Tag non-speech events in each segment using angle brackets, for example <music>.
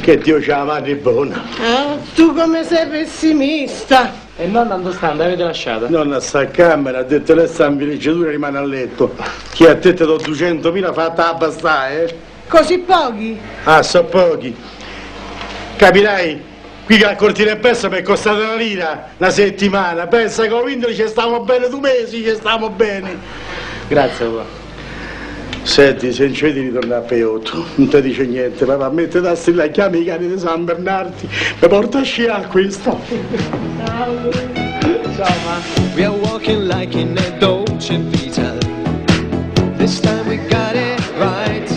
Che Dio c'ha la madre buona. Ah, tu come sei pessimista. E nonna dove sta? Dove avete lasciata? Nonna sta a camera, ha detto lei sta in villeggiatura e rimane a letto. Chi a te te do 200.000 fatta abbastare, eh? Così pochi? Ah, so pochi. Capirai? Qui che al cortile perso mi è costata una lira, una settimana. Pensa che con Windoli ci stiamo bene due mesi, ci stiamo bene. Grazie, papà. Senti, se non ci vedi ritorna a Peotto, non ti dice niente, papà, mette da stilla, chiami i cani di San Bernardi, mi porta a sciare questo. Ciao, ma. We are walking like in a Dolce Vita. This time we got it right.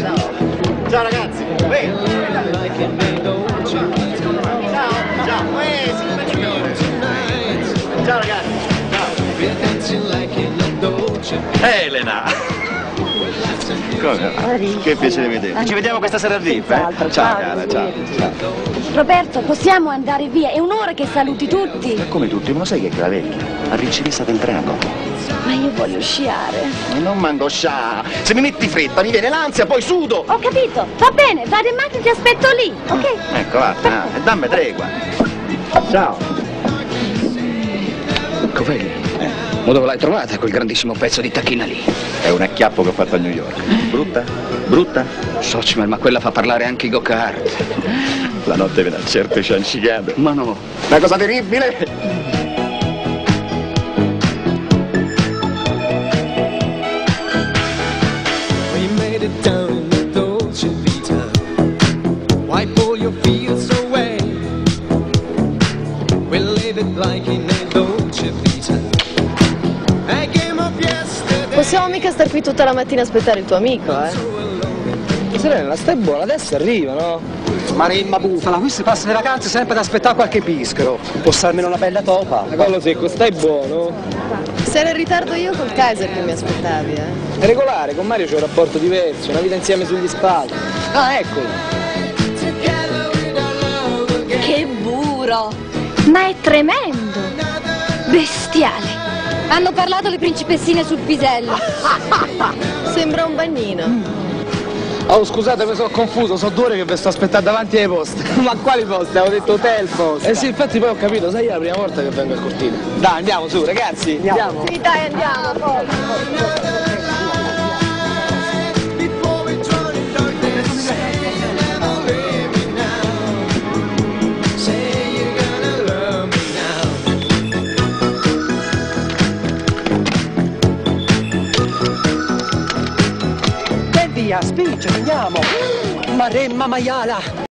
Ciao ragazzi, Like in a Dolce Vita. ciao, ciao, ciao ragazzi. we are dancing like in a Dolce Vita. Elena! Cosa? Che piacere vederti. Ci vediamo questa sera al VIP, eh? Ciao cara, ciao. ciao. Roberto, possiamo andare via? È un'ora che saluti tutti. Ma come tutti, ma lo sai che è quella vecchia? La principessa del drago. Ma io voglio sciare. Non mando scià. Se mi metti fretta mi viene l'ansia, poi sudo. Ho capito, va bene, vado in macchina e ti aspetto lì, ok? Ecco, va, ah, dammi tregua. Ciao. Covelli, ma dove l'hai trovata quel grandissimo pezzo di tacchina lì? È un acchiappo che ho fatto a New York. Brutta? Brutta? Socimal, ma quella fa parlare anche i go-kart. La notte ve l'ha certo ciancicato. Ma no, Una cosa terribile! Possiamo mica star qui tutta la mattina a aspettare il tuo amico, eh? Serena, stai buona, adesso arriva, no? Maremma bufala, qui si passa le vacanze sempre ad aspettare qualche pischero. Fosse almeno una bella topa. Ma quello secco, stai buono? Se ero in ritardo io col Kaiser che mi aspettavi, eh? È regolare, con Mario c'è un rapporto diverso, una vita insieme sugli spalti. Ah, eccolo. Che buro! Ma è tremendo! Bestiale! Hanno parlato le principessine sul pisello. <laughs> Sembra un bagnino. Oh, scusate, mi sono confuso, so due ore che vi sto aspettando davanti ai posti. <laughs> Ma quali posti? Avevo detto hotel posti. Eh sì, infatti poi ho capito, sai, è la prima volta che vengo al cortile. Dai, andiamo su, ragazzi, andiamo. Sì, dai, andiamo, poi. Via, spinge, andiamo. Maremma maiala.